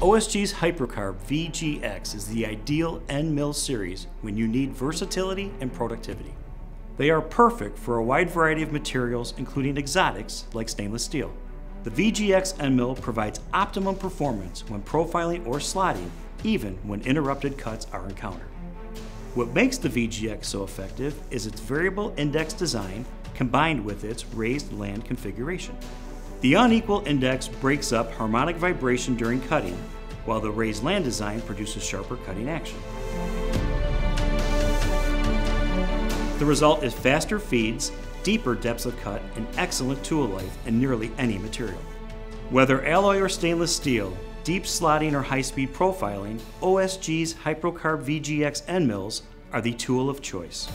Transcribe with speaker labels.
Speaker 1: OSG's HY-PRO CARB VGX is the ideal end mill series when you need versatility and productivity. They are perfect for a wide variety of materials, including exotics like stainless steel. The VGX end mill provides optimum performance when profiling or slotting, even when interrupted cuts are encountered. What makes the VGX so effective is its variable index design combined with its raised land configuration. The unequal index breaks up harmonic vibration during cutting, while the raised land design produces sharper cutting action. The result is faster feeds, deeper depths of cut, and excellent tool life in nearly any material. Whether alloy or stainless steel, deep slotting or high-speed profiling, OSG's HY-PRO CARB VGX end mills are the tool of choice.